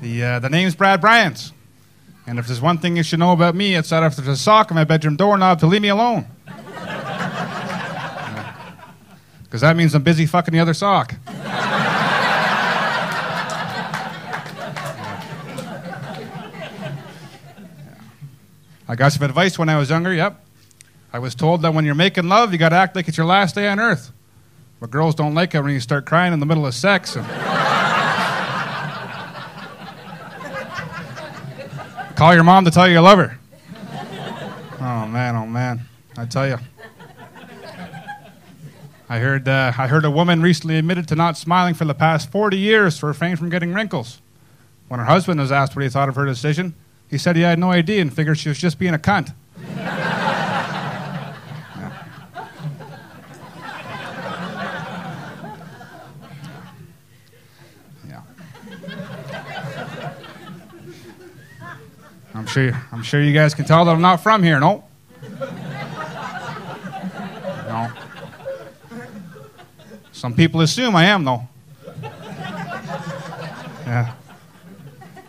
The, uh, the name's Brad Brian. And if there's one thing you should know about me, it's that if there's a sock on my bedroom doorknob, to leave me alone. Because that means I'm busy fucking the other sock. I got some advice when I was younger, yep. I was told that when you're making love, you got to act like it's your last day on earth. But girls don't like it when you start crying in the middle of sex. And Call your mom to tell you you love her. Oh man, oh man, I tell you. I heard, uh, I heard a woman recently admitted to not smiling for the past 40 years to refrain from getting wrinkles. When her husband was asked what he thought of her decision, he said he had no idea and figured she was just being a cunt. I'm sure, I'm sure you guys can tell that I'm not from here, no? No. Some people assume I am, though. Yeah.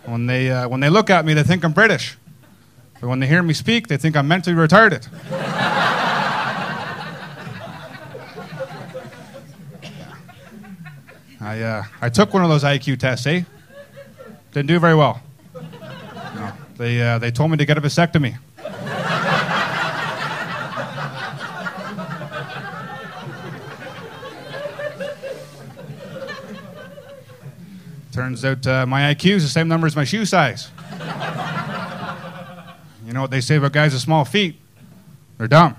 When they, uh, when they look at me, they think I'm British. But when they hear me speak, they think I'm mentally retarded. I, uh, I took one of those IQ tests, eh? Didn't do very well. They, uh, they told me to get a vasectomy. Turns out uh, my IQ is the same number as my shoe size. you know what they say about guys with small feet? They're dumb.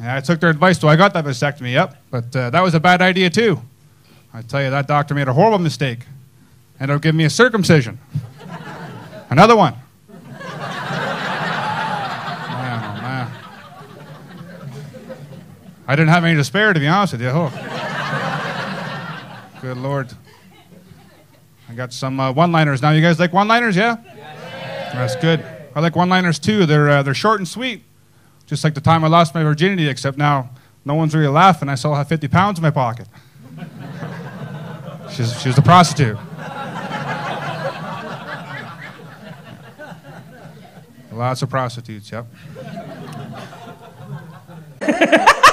I took their advice, so I got that vasectomy, yep. But uh, that was a bad idea, too. I tell you, that doctor made a horrible mistake. Ended up giving me a circumcision. Another one. Oh. I didn't have any to spare, to be honest with you. Oh. Good Lord. I got some uh, one-liners now. You guys like one-liners, yeah? That's good. I like one-liners too. They're uh, they're short and sweet, just like the time I lost my virginity. Except now, no one's really laughing. I still have 50 pounds in my pocket. She's she's a prostitute. Lots of prostitutes. Yep.